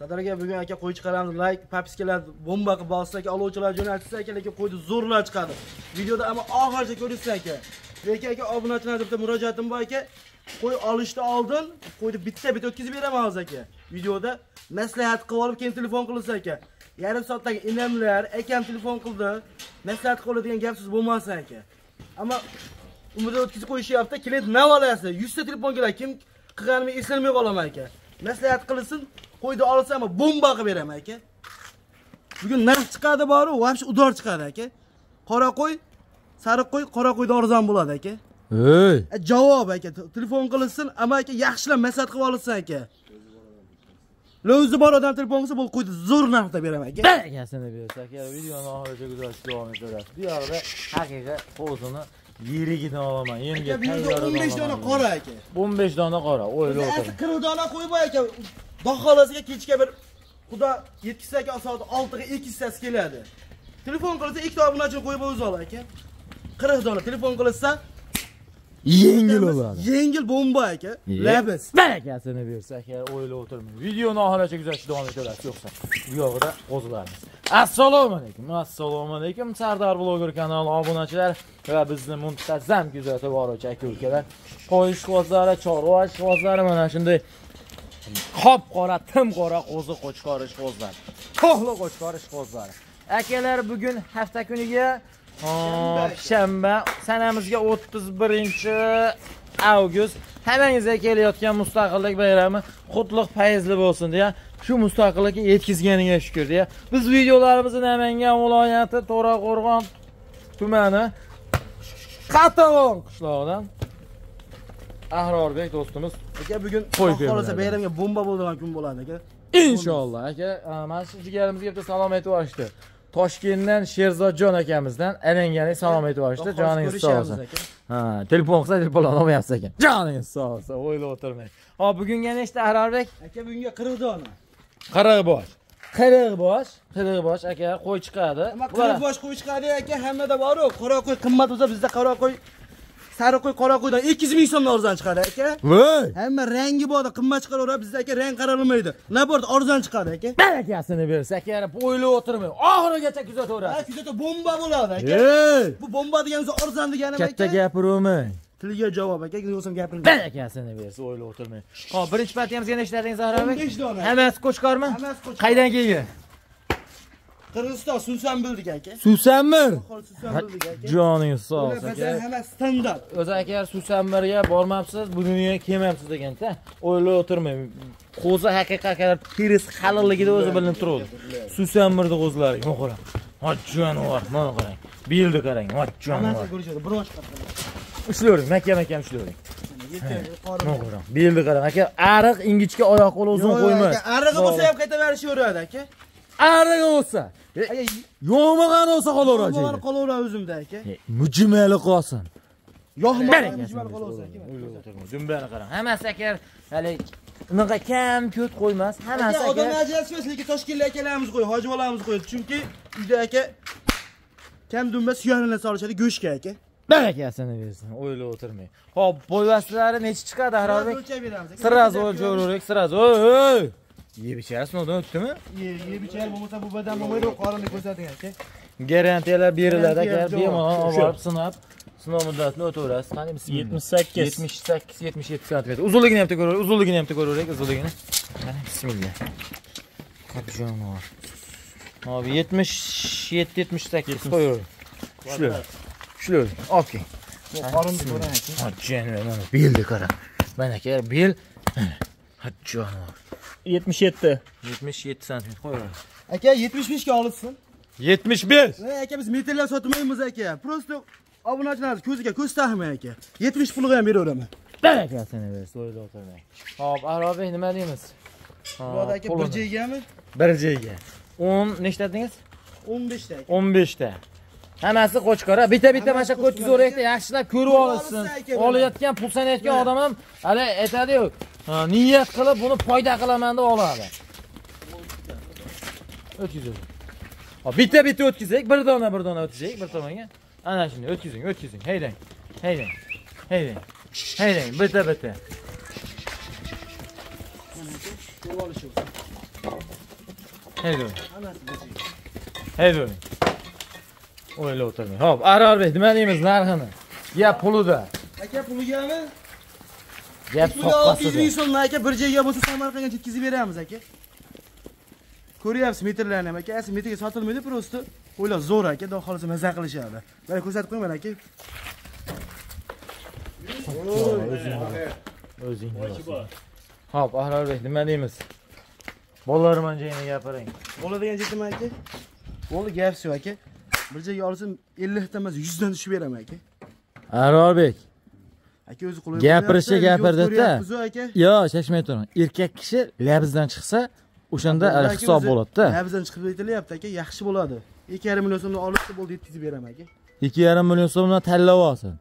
sadarga bugun aka qo'y chiqaramiz. Layk papiskalar bomba qilib bossa aka olovchilar jo'natsa aka lekin qo'yni zo'rlab chiqadi. Videoda ammo oxirigacha ko'rishsa aka. Lekin aka obunachilar bitta murojaatim bor aka. Qo'y olishdan oldin qo'yni bitta bitta o'tkazib beraman hozir aka. Videoda maslahat qilib olib keyin telefon qilsa aka. Yarim soatdagi inamlar akam telefon qildi. Maslahat qilib oladigan gap so'z bo'lmasin aka. Ammo umrda o'tkazib qo'yishyapti klient nav olasiz yuzta telefon keladi kim qilganimni eslolmay qolaman aka. Maslahat qilsin qo'yni olsa ammo bomba qilib beraman aka. Bugun narx chiqadi boru вообще udor chiqadi aka. Qora qo'y sariq qo'y qora qo'ydan arzon bo'ladi aka. Ey E, javob aka telefon qilinsin ammo aka yaxshilab maslahat qilib olinsin aka. Lo'zi bor odam telefon qilsa bu qo'yni zo'r narxda beraman aka. Barakasini bersak ya videoni oxirigacha kuzatishda davom etaverasiz bu yoqda haqiqiy qo'zini yirigidan olaman aka bu yerda o'n besh dona qora aka. 15 dona qora o'ylab Endi o'tiring qirq dona qo'y bor aka xudo xohlasiga kechga bir xudo yetkazsa aka soat oltiga ikkitasi keladi. Telefon qilsa ikkita obunachini qo'yib o'zi ol aka qirq dona telefon qilsa yengil bo'ladi yengil bomba aka labis. Barakasini bersak ya o'ylab o'tirmang. Videoni oxirigacha kuzatishda davom etaverasiz yo'qsa. Bu yog'ida qo'zilarimiz assalomu alaykum. Assalomu alaykum sardor bloger kanali obunachilar va bizni muntazam kuzatib boruvchi aka ukalar qo'y ishqibozlari chorva ishqibozlari mana shunday qop qora tim qora qo'zi qo'chqor ishqibozlar. To'g'li qo'chqor ishqibozlari akalar bugun hafta kuniga hop, shanba. Sanamizga 31 avgust. Hammangizga kelayotgan mustaqillik bayrami qutlug' fayzli bo'lsin deya shu mustaqillikka yetkazganiga shukur deya. Biz videolarimizni namangan viloyati to'raqo'rg'on tumani qatag'on qishlog'idan ahrorbek do'stimiz aka bugun xohlasa bayramga bomba bo'ladigan kun bo'ladi aka. Inshaalloh aka. Mana shu jigarimizga bitta salom aytib yuborishdi toshkentdan sherzodjon akamizdan alangani salom aytib yuborishdi joningiz sog' bo'lsin. aka. ha telefon qilsa telefon olmayapsiz ekan joningiz sog' bo'lsin o'ylab o'tirmang. Hop bugunga nechta ahrorbek aka bunga qirq dona qirq bosh qirq bosh qirq bosh aka. Qo'y chiqadi. Qirq bosh qo'y chiqadi aka. Hammada boru. Qora qo'y qimmat bo'lsa bizda qora qo'y sariq qo'y qora qo'ydan ikki yuz ming so'mdan arzon chiqadi aka. Voy. Hamma rangi bor qimmat chiqaraveradi bizda aka rang qaralmaydi. Nabort arzon chiqadi aka. Barakasini bersa aka yana o'ylab o'tirmang oxirigacha ha kuzataverasiz kuzatib bomba bo'ladi aka. Bu bomba degan so'z arzon deganim katta aka gapiruvmang tilga javob aka yo'qsa gapiring. Barakasini bersa o'ylab o'tirmang hop birinchi partiyamizga nechta dedingiz 15 dona. hammasi qo'chqormi? Hammasi qo'chqor. qaydan kelgan qirg'iziston suvsan bildik aka susanmir bildik aka joningiz sog' Ular bo'lsin bizlar aka. hamma standart o'zi aka susanmirga bormabsiz bu dunyoga kelmayapsiz deganda o'ylab o'tirmang qo'zi haqiqiy akalar terisi qalinligida o'zi bilinib turadi susanmirni qo'zilari mana qarang hoj jonivor mana qarang. Belni qarang hoj hammasi jonivor ko'rishadi bir osh qattiq ushlavering mahkam mahkam ushlavering yetkazib mana qarang belni qarang. Aka ariq ingichka oyoq qo'li uzun qo'ymas. arig'i bo'lsa ham qaytaverishaveradi aka. Ariq bo'lsa yo'magan bo'lsa qolaveradi yomon qolaveradi o'zimda aka. Mujmali qolsin. Yoqmagan barakasini qolaversa aka. Dumbani qarang. Hammasi aka hali unaqa kam ko't qo'ymas hammasi aka odam aka ajratishmas lekin toshkentlik akalarimiz qo'yadi hoji bolamiz qo'yadi chunki uyda aka kam dumba suyanini solishadi go'shtga aka. Barakasini bersin o'ylab o'tirmang ho'p bo'yvaslari nechi chiqadi ahrorbek o'lchab beramiz aka. sразу o'lchaveraylik sразу oy yeb ichari sinovdan o'tdimi Ye- yeb ichar bo'lmasa bu badan bo'lmaydi qorinni ko'rsating aka garantiyalar beriladi Garantiya bemalol olib borib sinab sinov muddatini o'taverasiz qani bismillah 78. yetmish sakkiz yetmish yetti santimetr uzunligini ham bitta ko'raylik uzunligini ham bitta ko'raylik uzunligini qani bismillah. Qop jonivor hop yetmish yetti yetmish sakkiz qo'yaverdik ushlayver ushlayver olib keling Bu qorinni mana belni qarang mana aka bel jonivor 77. yetmish yetti santimetr aka 75 ga yetmish besh? Ey aka biz metrlab sotmaymiz aka. Просто obunachilarimiz ko'ziga ko'z taqmang aka. 70 pulga ham beraveraman barakasini bersin o'ylab o'tirmang hop ahrobek nima deymiz? Buloda aka bir joygami bir joyga o'n nechta dedingiz? 15 ta aka. O'n beshta. Hammasi qo'chqora. Bitta bitta mana shu o'rikda yaxshilab ko'rib olsin. olayotgan pul sanayotgan odam ham hali aytadiyu ha, niyat qilib buni foyda qilaman deb oladi o'tkazing Hop, bitta bitta o'tkazaylik bir dona bir dona o'tkazaylik bir tomonga ana shunday o'tkazing o'tkazing haydang haydang haydang haydang bitta bitta Ko'rib olishibdi Haydavering. Hammasi bizdek. Haydavering. O'ylab o'tirmang. Hop, Arorbek, nima deymiz narxini? Gap pulida. Aka puligami? Gap Puli 600 ming soqqasida. so'mdan aka bir joyga bo'lsa Samarqandga yetkazib beramiz aka. Ko'ryapsiz metrlarni ham aka, asli metrga sotilmaydi просто. O'ylar zo'r aka, xudo xolisa maza qilishadi. Mana ko'rsatib qo'yman aka. O'zing. Hop, Arorbek, nima deymiz? Bolalarman joyini gapiring. Bo'ladigan jetimi aka? Bo'ldi gap yo'q aka. Bir joyga olsam 50 dan emas 100 dan tushib beraman aka. Arorbek, Aka o'zi qulay. Gapirishga gapirdida. aka. yo, shashmay turing. Erkak kishi labizdan chiqsa, o'shanda hisob bo'ladi-da. Labizdan chiqib aytilyapti aka, yaxshi bo'ladi. 2,5 million so'mdan olibdi bo'ldi yetkazib beraman aka. 2,5 million so'mdan tanlab olsin.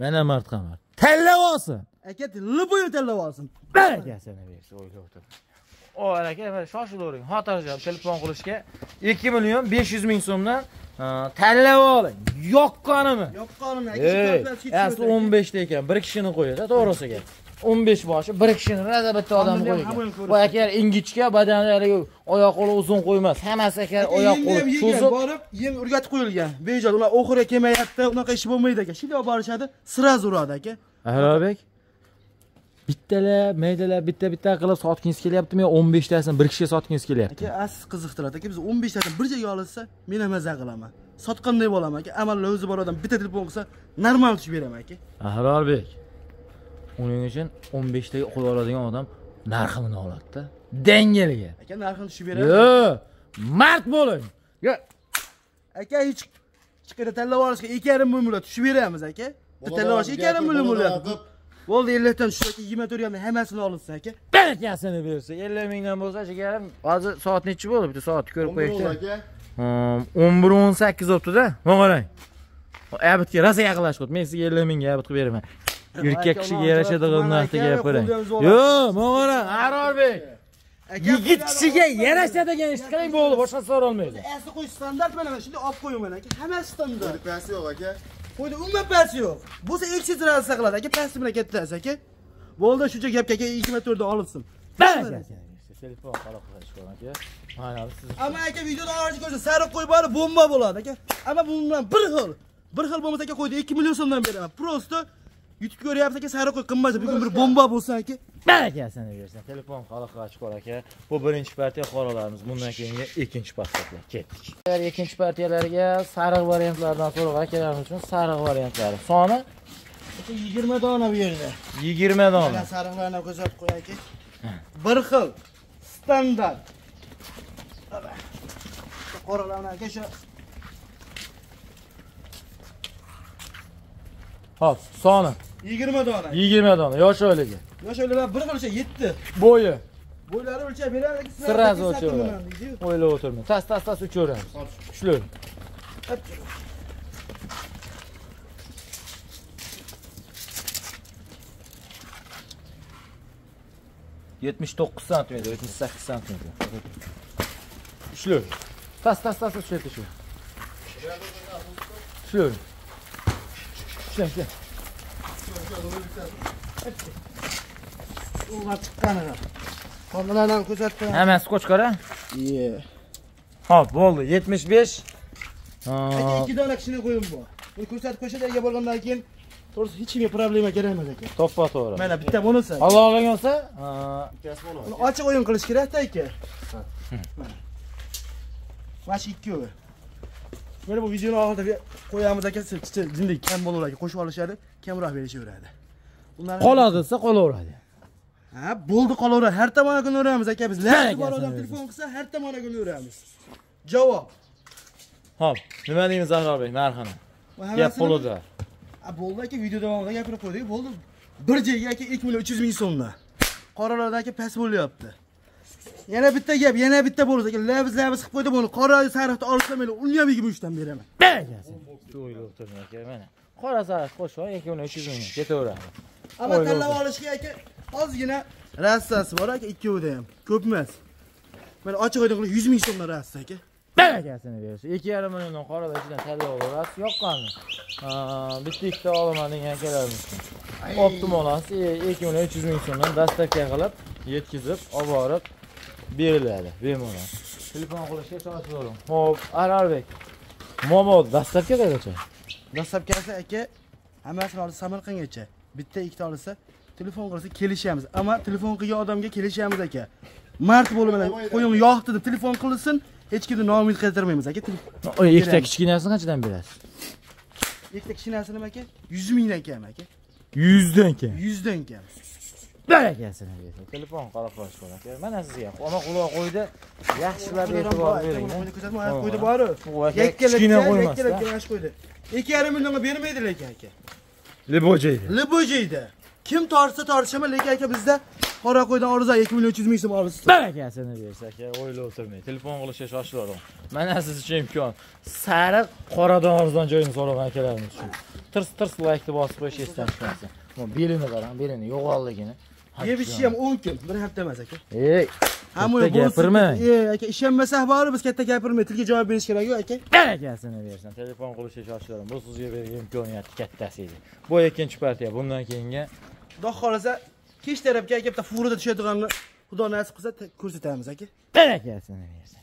Mana mard qamar. Tanlab olsin. Aka, liboy tanlab olsin. barakasini o'ylab o aka shoshilavering xotirjam telefon qilishga 2 million 500 ming so'mdan tanlab oling yoqqanimi Yoqqanim aka. ey shikoyat hech asli yo'q aka. 15 ta ekan bir kishini qo'yadi to'g'risiga 15 boshi bir kishini raza bitta qo'ygan hamma bu aka ingichka badani haligi oyoq qo'li uzun qo'ymas hammasi aka oyoq qo'li cho'zib borib yem o'rgatib qo'yilgan. Bejod ular oxiriga kelmayapti, unaqa ish bo'lmaydi aka. Shunday olib borishadi, sraz uradi aka. ahrobek bittalab maydalab bitta bitta qilib sotgingiz kelyaptimi yo 15 tasini bir kishiga sotgingiz kelyapti Aka, as qiziqtiradi aka. Biz 15 tadan bir joyga olinsa, men ham maza qilaman. Sotqanday bo'laman aka. Amallar o'zi bor odam bitta telefon qilsa, normal tushib beraman aka. Ahrorbek. Uning uchun 15 taga qo'ya oladigan odam narxini oladi-da. Dengaliga. Aka, narxini tushib beraman. Yo, mard bo'ling. Yo, Aka, hech qayerda tanlab olishga 2,5 million tushib beramiz aka. Bitta tanlab olish 2,5 million bo'lyapti. Bo'ldi 50 dan tushib aka 24 dan hammasini olinsin aka. barakasini bersa, 50 mingdan bo'lsa, jigarim, hozir soat nechi bo'ldi? Bitta soatni ko'rib qo'yaylik. aka 11:18 o'tdi-da. Mo'g'arang. Abitga rosa yaqinlashib. Men sizga 50 mingga abit qilib beraman. Erkak kishiga yarashadigan narxga gapiring. Yo, mo'g'arang, Ahrorbek. Yigit kishiga yarashadigan ish qiling bo'ldi, boshqa so'ra olmaydi. Asli qo'y standart mana shunday olib qo'yaman aka. Hammasi standart. yo'q aka Qo'yda umuman pasi yo'q. Bo'lsa eksitrasi saqladi aka, pasti bilan kattasi aka. Bo'ldi shuncha gapga aka 24 dan olinsin. Barakasini bersa, telefon qaloq qilish aka. Mana siz Ammo aka videoda oxirgi ko'rsa sariq qo'y bor, bomba bo'ladi aka. Ammo bundan bir xil. Bir xil bo'lmasa aka qo'yda 2 million so'mdan beraman. Prosto YouTube ko'ryapsiz aka, sariq qo'y qimmat. Bugun bir bomba bo'lsa aka. barakasini bersin. Telefon qaloq qilib aka. Bu birinchi partiya qoralarimiz. Bundan keyingi ikkinchi paketlar. Ketdik. Agar ikkinchi partiyalarga sariq variantlardan so'rab akalarimiz uchun sariq variantlari. Soni 20 dona bu yerda. 20 Mana dona. sariqlarni ko'rsatib qo'y aka. Bir xil standart. Qoralarni aka shu Hop, soni 20 dona. 20 dona. Yosh o'yligi. Yosh o'ylar bir xil o'sha 7. Bo'yi. Bo'ylari o'lchab beradi. Sirraz o'lchaveradi. O'ylab o'tirmang. Tas tas tas uchaveramiz. Kuchli. yetmish to'qqiz santimetr yetmish sakkiz santimetr kuchli tas tas tas shu kuchli ushlang ushlang Ular chiqqanini. Qonalardan ko'rsatdim. hammasi qo'chqora Iye. hop bo'ldi yetmish besh Aka 2 dona kishini qo'yim bu. Buni ko'rsatib qo'yishadi ega bo'lgandan keyin to'g'risi hech kimga problema kerak emas aka. to'ppa to'g'ri Mana bitta bo'lsa. halollik olsa Uni ochiq o'yin qilish kerak-da aka. Mana shu ikkovi. Mana bu videoni oxirida qo'yamiz aka, siz jindik kam bo'lar aka, qo'shib olishadi, kamroq berishaveradi. Ular qoladi desa qolaveradi Ha, bo'ldi qolaveradi. Har tomonga ko'raveramiz aka biz. Bor odam telefon qilsa, har tomonga ko'raveramiz. Javob. hop nima deymiz ahrobek narxini gap pulida bo'ldi aka, video davomida gapirib qo'ydik, bo'ldi. Bir joyga aka 2 million 300 ming so'mdan. Qoralarda aka past bo'lyapti. Yana bitta gap, yana bitta bo'lsa aka, labz labz qilib qo'ydi buni. Qora sariqni olsam men uni ham 23 dan beraman. shu o'ylab o'tirdim aka mana. Qora sariq qo'shib ikki million uch yuz ming ketaveradi. Ammo tanlab olishga aka ozgina rassasi bor aka, ikkovida ham. Ko'p emas. Mana ochiq oydin qilib 100 ming so'mdan rassa aka. barakasini bersin. Ikki yarim milliondan qorada ichidan tanlab olaverasiz yoqqanmi bitta ikkita olaman degan akalarimiz optim olasiz ikki million uch yuz ming so'mdan dostavka qilib yetkazib olib borib beriladi bemalol. Telefon qilishga shoshilavering ho'p arorbek momo dastlabki qancha dastlabkisi aka hammasini olsa samarqandgacha. Bitta ikkita olsa telefon qilsa kelishamiz. Ammo telefon qilgan odamga kelishamiz aka. Mard bo'lmadan qo'ying yoqdi deb telefon qilsin hech kimni nomini qaytarmaymiz aka. Ikkita kichkinasini qanchadan berasiz? Ikkita kishinasi nima aka yuz mingdan kam aka. 100 dan kam. Yuzdan kam barakasini bersin telefon qarab qolish mana sizga ona quloq qo'ydi yaxshilab e'tibor bering qo'ydi boru kichkina yakkalab qo'ydi ikki yarim millionga bermaydi lekin aka libojaydi libojiyda kim tortsa tortishaman lekin aka bizda qora qo'ydan arzon ikki million uch yuz ming so'm olasiz barakasini bersa aka o'ylab o'tirmang telefon qilishga shoshilavering mana siz uchun imkon sariq qoradan arzon joyini so'ragan akalarimiz uchun tirs tirs laykni bosib qo'yish esdan chiqmasin Bu belini qarang belini yo'g'onligini yeb ichishi ham o'n kun. Bir hafta emas aka. Ey Katta gapirmang. e aka ishonmasak bori biz katta gapirmay tilga javob berish kerak-ku aka. Barakasini bersin. Telefon qilishga shoshilavering bu sizga bergan imkoniyat kattasi edi. Bu ikkinchi partiya. Bundan keyingi xudo xohlasa kech tarafga aka bitta furada tushadiganini xudo nasib qilsa ko'rsatamiz aka. Barakasini bersin